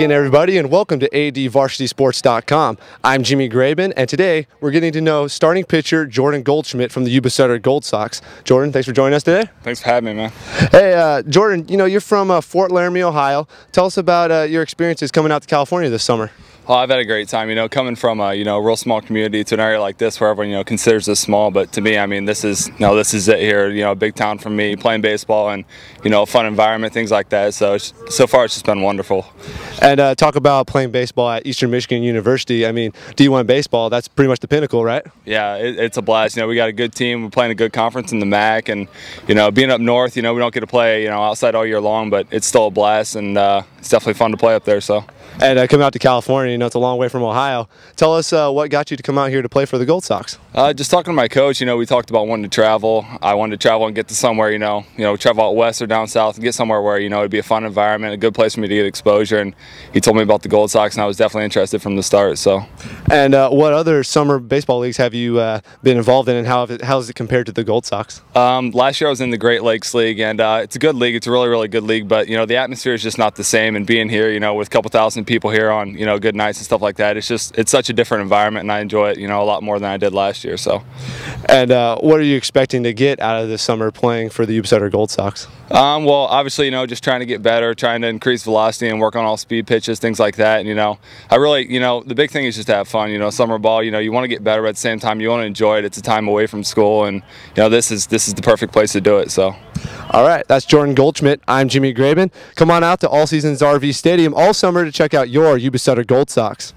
Again, everybody, and welcome to ADVarsity I'm Jimmy Graben, and today we're getting to know starting pitcher Jordan Goldschmidt from the Yuba Sutter Gold Sox. Jordan, thanks for joining us today. Thanks for having me, man. Hey, uh, Jordan, you know, you're from uh, Fort Loramie, Ohio. Tell us about uh, your experiences coming out to California this summer. Well, I've had a great time. You know, coming from a you know real small community to an area like this, where everyone you know considers this small, but to me, I mean, this is you know this is it here. You know, a big town for me, playing baseball and you know, fun environment, things like that. So so far, it's just been wonderful. And uh, talk about playing baseball at Eastern Michigan University. I mean, D1 baseball, that's pretty much the pinnacle, right? Yeah, it, it's a blast. You know, we got a good team. We're playing a good conference in the MAC, and you know, being up north, you know, we don't get to play you know outside all year long, but it's still a blast, and uh, it's definitely fun to play up there. So. And uh, coming out to California, you know, it's a long way from Ohio. Tell us uh, what got you to come out here to play for the Gold Sox. Uh, just talking to my coach, you know, we talked about wanting to travel. I wanted to travel and get to somewhere, you know, you know, travel out west or down south and get somewhere where, you know, it'd be a fun environment, a good place for me to get exposure. And he told me about the Gold Sox, and I was definitely interested from the start. So. And uh, what other summer baseball leagues have you uh, been involved in, and how it, how is it compared to the Gold Sox? Um, last year I was in the Great Lakes League, and uh, it's a good league. It's a really, really good league, but you know, the atmosphere is just not the same. And being here, you know, with a couple thousand people here on, you know, good nights and stuff like that, it's just it's such a different environment, and I enjoy it, you know, a lot more than I did last year. So. And uh, what are you expecting to get out of this summer playing for the Yuba Sutter Gold Sox? Um, well, obviously, you know, just trying to get better, trying to increase velocity and work on off speed pitches, things like that. And, you know, I really, you know, the big thing is just to have fun. You know, summer ball, you know, you want to get better, but at the same time, you want to enjoy it. It's a time away from school, and you know, this is this is the perfect place to do it. So. All right, that's Jordan Goldschmidt. I'm Jimmy Graben. Come on out to All Seasons RV Stadium all summer to check out your Sutter Gold Sox.